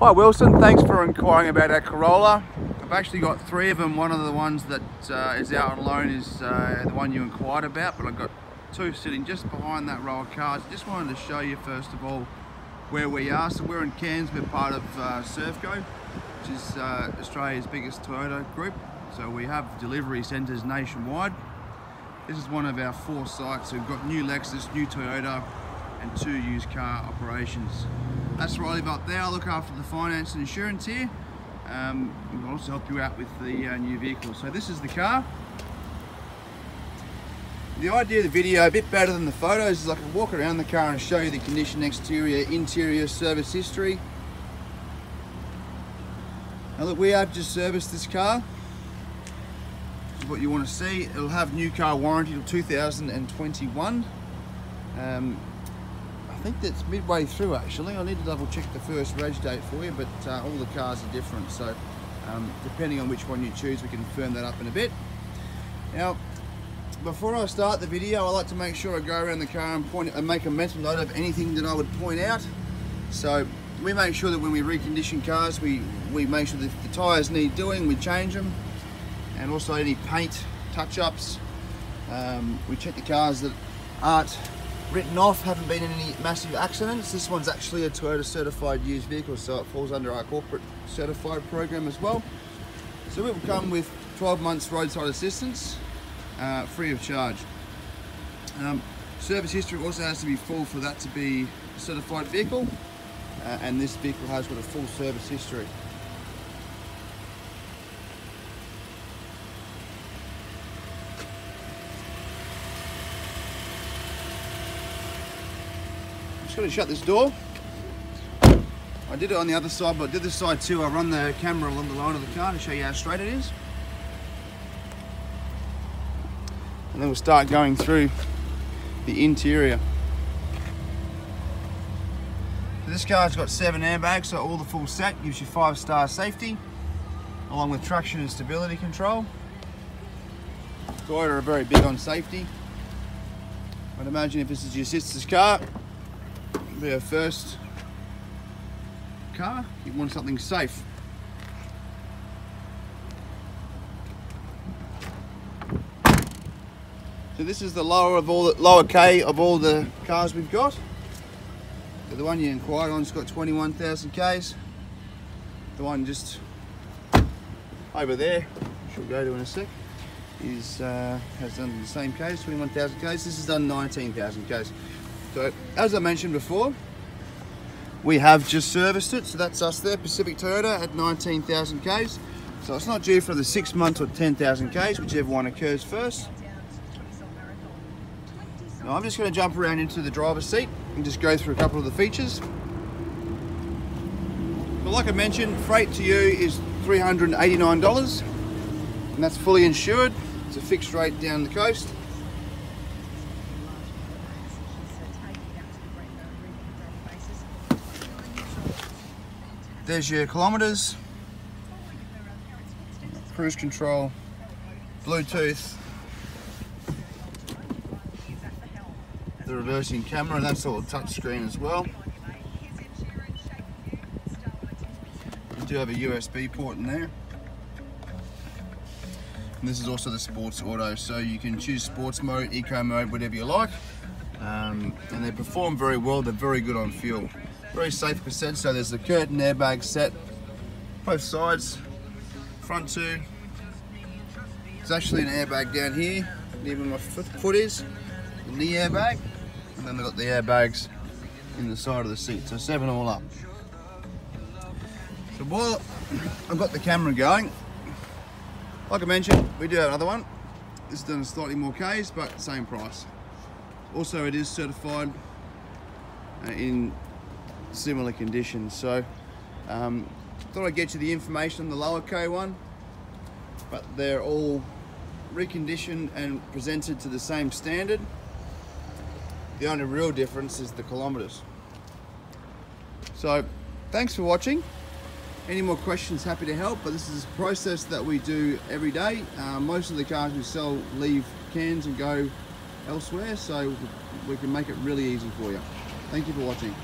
Hi Wilson, thanks for inquiring about our Corolla. I've actually got three of them. One of the ones that uh, is out on loan is uh, the one you inquired about, but I've got two sitting just behind that row of cars. Just wanted to show you first of all where we are. So we're in Cairns, we're part of uh, Servco, which is uh, Australia's biggest Toyota group. So we have delivery centres nationwide. This is one of our four sites. we've got new Lexus, new Toyota, and two used car operations. That's Riley up there. I look after the finance and insurance here. Um, we'll also help you out with the uh, new vehicle. So this is the car. The idea of the video, a bit better than the photos, is I can walk around the car and show you the condition, exterior, interior, service history. Now look, we have just serviced this car. This is what you want to see. It'll have new car warranty till 2021. Um, think that's midway through actually. I need to double check the first reg date for you, but uh, all the cars are different. So um, depending on which one you choose, we can firm that up in a bit. Now, before I start the video, I like to make sure I go around the car and point and make a mental note of anything that I would point out. So we make sure that when we recondition cars, we, we make sure that the tyres need doing, we change them. And also any paint touch-ups. Um, we check the cars that aren't written off, haven't been in any massive accidents. This one's actually a Toyota certified used vehicle, so it falls under our corporate certified program as well. So it will come with 12 months roadside assistance, uh, free of charge. Um, service history also has to be full for that to be a certified vehicle, uh, and this vehicle has got a full service history. Just going to shut this door. I did it on the other side, but I did this side too. I run the camera along the line of the car to show you how straight it is. And then we'll start going through the interior. So this car's got seven airbags, so all the full set gives you five star safety, along with traction and stability control. Toyota are very big on safety. I'd imagine if this is your sister's car, be our first car. You want something safe. So this is the lower of all the lower K of all the cars we've got. So the one you inquired on's got 21,000 Ks. The one just over there, which we'll go to in a sec, is uh, has done the same Ks, 21,000 Ks. This has done 19,000 Ks. So as I mentioned before, we have just serviced it. So that's us there, Pacific Toyota at 19,000 Ks. So it's not due for the six months or 10,000 Ks, whichever one occurs first. Now I'm just going to jump around into the driver's seat and just go through a couple of the features. But like I mentioned, freight to you is $389 and that's fully insured. It's a fixed rate down the coast. There's your kilometers, cruise control, Bluetooth, the reversing camera, and that's all touchscreen as well. You do have a USB port in there. And this is also the sports auto, so you can choose sports mode, eco mode, whatever you like. Um, and they perform very well, they're very good on fuel. Very safe percent, so there's the curtain airbag set, both sides, front two. There's actually an airbag down here, near where my foot is, the knee airbag, and then they've got the airbags in the side of the seat, so seven all up. So while I've got the camera going, like I mentioned, we do have another one. This is done slightly more Ks, but same price. Also, it is certified uh, in similar conditions. So um, thought I'd get you the information on the lower K1, but they're all reconditioned and presented to the same standard. The only real difference is the kilometers. So thanks for watching. Any more questions, happy to help, but this is a process that we do every day. Uh, most of the cars we sell leave Cairns and go elsewhere, so we can make it really easy for you. Thank you for watching.